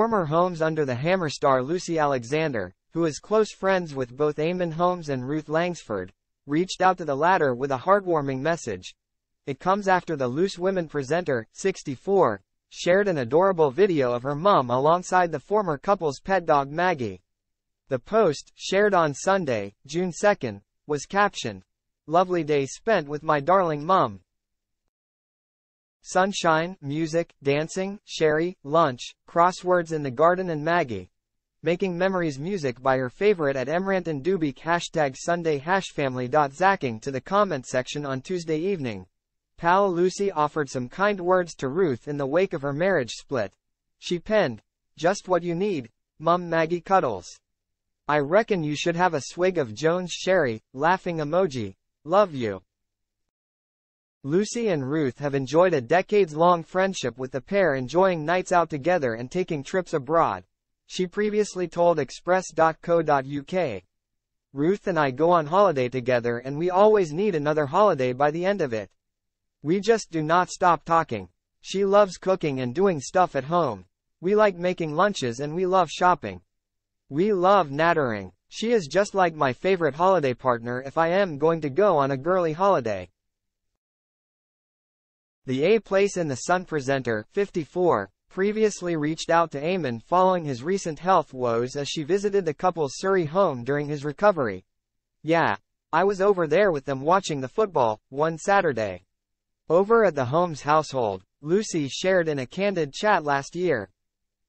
Former Homes Under the Hammer star Lucy Alexander, who is close friends with both Eamonn Holmes and Ruth Langsford, reached out to the latter with a heartwarming message. It comes after the Loose Women presenter, 64, shared an adorable video of her mum alongside the former couple's pet dog Maggie. The post, shared on Sunday, June 2, was captioned, Lovely day spent with my darling mum. Sunshine, music, dancing, sherry, lunch, crosswords in the garden and Maggie. Making memories music by her favorite at Emrant and Dubik hashtag Sunday hashfamily. Zacking to the comment section on Tuesday evening. Pal Lucy offered some kind words to Ruth in the wake of her marriage split. She penned, Just what you need, Mum Maggie Cuddles. I reckon you should have a swig of Joan's Sherry, laughing emoji. Love you. Lucy and Ruth have enjoyed a decades-long friendship with the pair enjoying nights out together and taking trips abroad. She previously told Express.co.uk. Ruth and I go on holiday together and we always need another holiday by the end of it. We just do not stop talking. She loves cooking and doing stuff at home. We like making lunches and we love shopping. We love nattering. She is just like my favorite holiday partner if I am going to go on a girly holiday. The A Place in the Sun presenter, 54, previously reached out to Eamonn following his recent health woes as she visited the couple's Surrey home during his recovery. Yeah, I was over there with them watching the football, one Saturday. Over at the Holmes household, Lucy shared in a candid chat last year.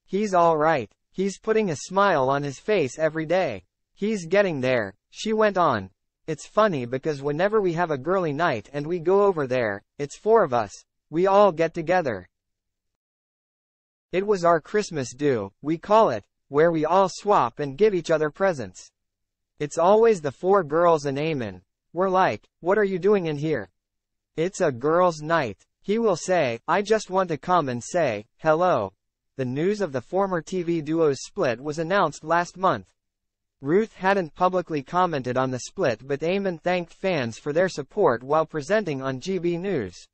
He's alright. He's putting a smile on his face every day. He's getting there, she went on. It's funny because whenever we have a girly night and we go over there, it's four of us. We all get together. It was our Christmas do, we call it, where we all swap and give each other presents. It's always the four girls and Eamonn. We're like, what are you doing in here? It's a girls' night. He will say, I just want to come and say, hello. The news of the former TV duo's split was announced last month. Ruth hadn't publicly commented on the split but Eamonn thanked fans for their support while presenting on GB News.